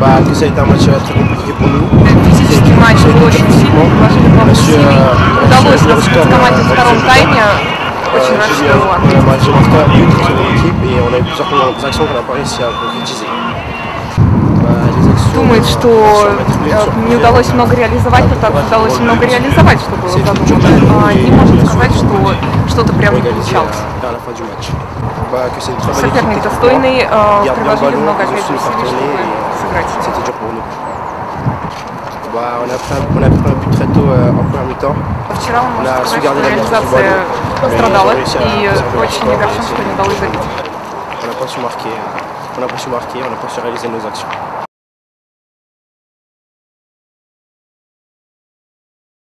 bah, que ça a été un match euh, très compliqué pour nous. Физический матч был очень сильный, положили много усилий. euh, Удалось score, команде в euh, втором тайме. Euh, Очень рад, что думает, что э, не удалось много реализовать, но так удалось много реализовать, что было задумано. А Не может сказать, что что-то прям не получалось. Соперник достойный, э, приложили много tourner чтобы et сыграть. c'était dur pour nous. Bah, on, a pris un, on a pris un but très tôt euh, en première mi-temps. Вчера он может Да, сказать, Сугарди что на месте реализация футбола. пострадала И Жорися и забил очень скор, огорчен, и что не удалось забить. On n'a pas su marquer, euh, on n'a pas su marquer, on n'a pas su réaliser nos actions.